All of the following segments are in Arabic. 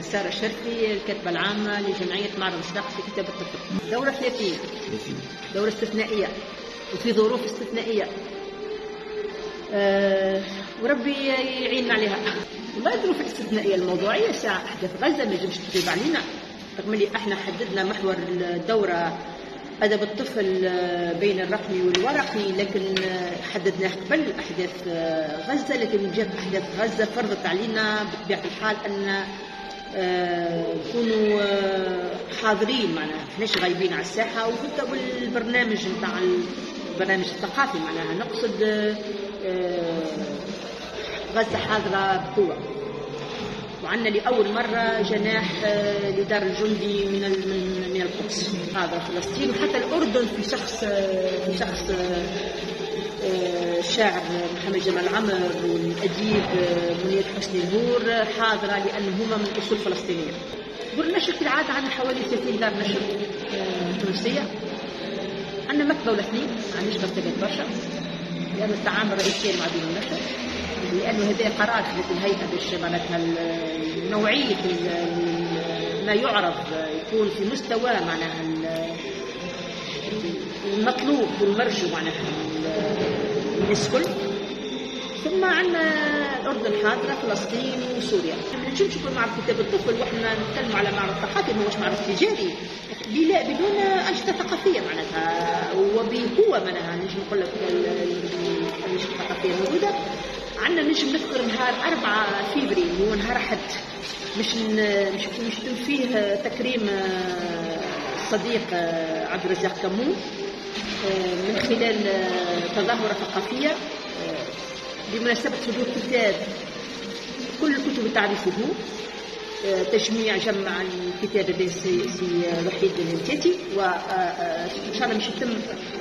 سارة الشرفي الكاتبة العامة لجمعية معرض مصداق في كتاب الطفل دورة ثلاثية. دورة استثنائية. وفي ظروف استثنائية. أه وربي يعيننا عليها. والله الظروف الاستثنائية الموضوعية؟ ساعة أحداث غزة ما يجمش تغيب علينا. رغم اللي إحنا حددنا محور الدورة أدب الطفل بين الرقمي والورقي لكن حددناه قبل أحداث غزة لكن جات أحداث غزة فرضت علينا بطبيعة الحال أن نكونوا حاضرين معناها. احناش غايبين على الساحة وحتى والبرنامج نتاع البرنامج الثقافي معناها. نقصد غزة حاضرة بقوة. وعندنا لأول مرة جناح لدار الجندي من من القدس. هذا فلسطين. وحتى الأردن في شخص في شخص الشاعر محمد جمال عمر والأديب منير حسني نور حاضرة لأن هما من أصول فلسطينية. دور النشر في العادة عندنا حوالي 30 دار نشر تونسية. عندنا مكتبة ولا اثنين ما عندناش مكتبات برشا. لأن التعامل الرئيسي مع دين النشر لأنه هذا قرار في الهيئة باش معناتها نوعيه ما يعرض يكون في مستوى معناها المطلوب والمرجو معناها الكل. ثم عندنا الاردن حاضره فلسطين وسوريا. نجم نشوفوا معرض كتاب الطفل وإحنا نتكلم على معرض ثقافي ما هوش معرض تجاري. بلا بدون انشطه ثقافية معناتها وبقوة معناها نجم نقول لك الانشطه الثقافيه موجودة. عندنا نجم نذكر نهار 4 فيفري اللي هو نهار أحد. مش مش مش فيه تكريم الصديق عبد الرزاق كمون من خلال تظاهرة ثقافية. بمناسبة صدور كتاب كل الكتب التعريف الصدور تجميع جمع الكتاب بين سي, سي وحيد الانتيتي وان شاء الله مش يتم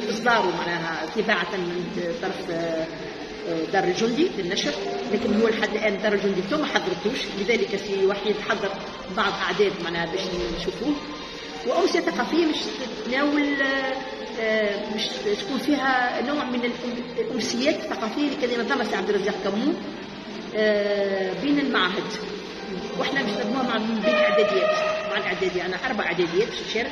إصداره معناها تباعه من طرف دار الجندي للنشر لكن هو لحد الآن دار الجندي تو ما حضرتوش لذلك سي وحيد حضر بعض أعداد معناها باش نشوفوه. وامسيه ثقافية مش تتناول مش تكون فيها نوع من الأمسيات الثقافية اللي كان ينظمها سي عبد الرزاق كمون بين المعاهد. وإحنا مش نظموها مع بين الاعداديات مع الاعداديه أنا أربع اعداديات شارك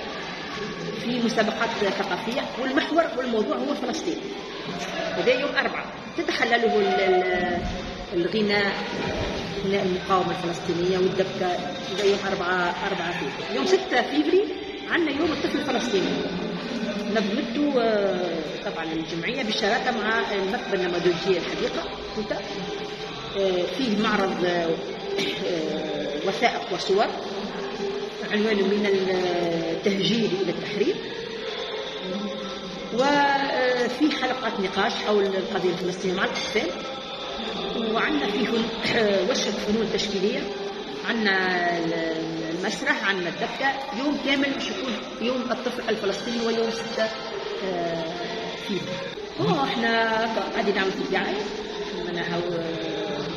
في مسابقات ثقافية والمحور والموضوع هو فلسطين. هذا يوم أربعة. تتخلله الغناء غناء المقاومة الفلسطينية والدبكة. هذا يوم أربعة أربعة فيفري يوم ستة فيفري عندنا يوم الطفل الفلسطيني. نظمته طبعا الجمعية بالشراكة مع المكتبة النموذجية الحديقة. توتا فيه معرض وثائق وصور عنوانه من التهجير إلى التحرير. وفي حلقات نقاش حول القضية الفلسطينية مع الأطفال وعندنا فيه ورشة فنون تشكيلية. عندنا المسرح عندنا الدبكة يوم كامل مش يكون يوم الطفل الفلسطيني ويوم ستة فيه. هو إحنا قاعدين نعمل في الدعاية. معناها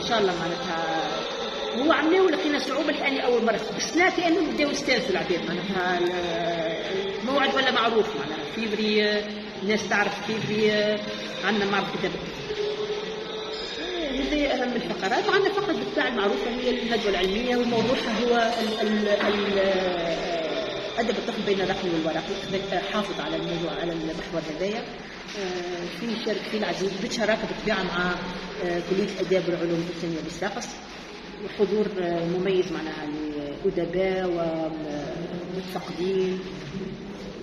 إن شاء الله معناتها. هو عملناه ولقينا صعوبة الآن أول مرة. بس لا كأنه بداوا يستانسوا العباد معناتها. الموعد ولا معروف معناها فيفري الناس تعرف فيفري عندنا معرض كتاب. أهم الفقرات وعندنا فقرة بالفعل المعروفة هي الندوة العلمية وموضوعها هو ال ال أدب الطفل بين الرقم والورق حافظ على الموضوع على المحور هذايا. في شارك فيه العزيز بالشراكة بالطبيعة مع كلية الآداب والعلوم الإنسانية بالساقس وحضور مميز معناها لأدباء ومتفقدين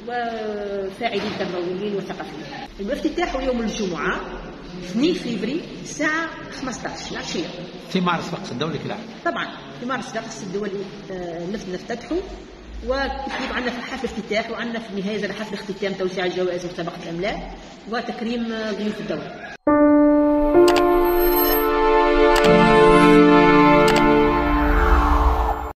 وفاعلين تربويين وثقافيين الافتتاح يوم الجمعة. 2 فيفري الساعة 15 العشية في معرض فقس الدولي كده طبعا في معرض فقس الدولي نفتتحه وكيف عندنا في حفل افتتاح وعندنا في النهاية زي حفل اختتام توزيع الجوائز مسابقة الأملاء وتكريم ضيوف الدولة.